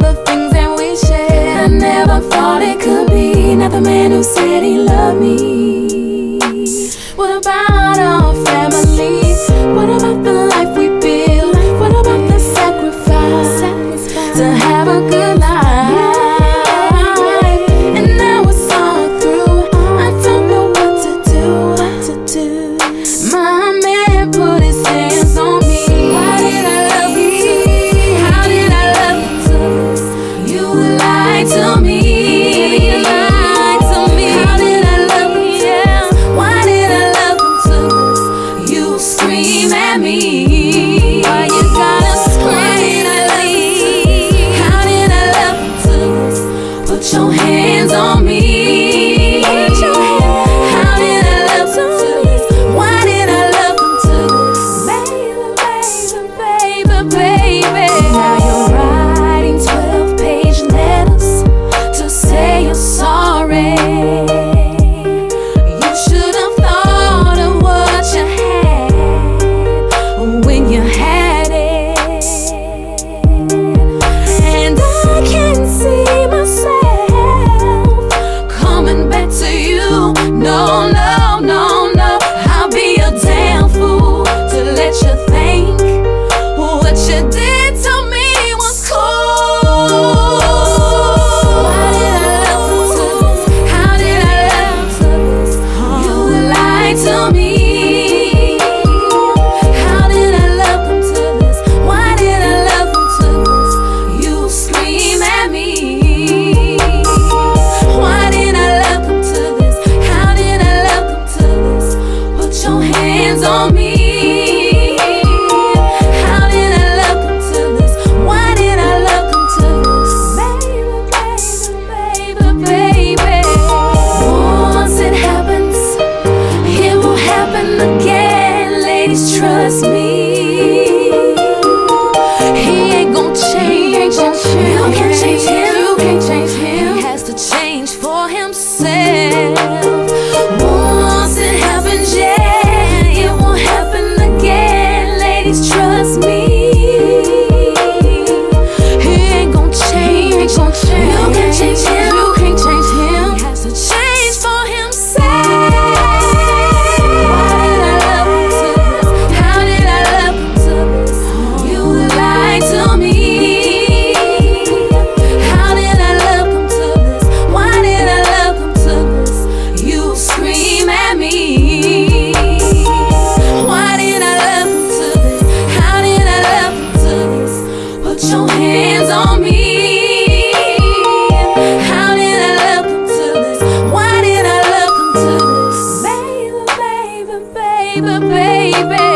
the things that we shared? I never thought it could be. Another man who said he loved me. Baby, change for himself. Once it happens, yeah, it won't happen again. Ladies, trust me. baby.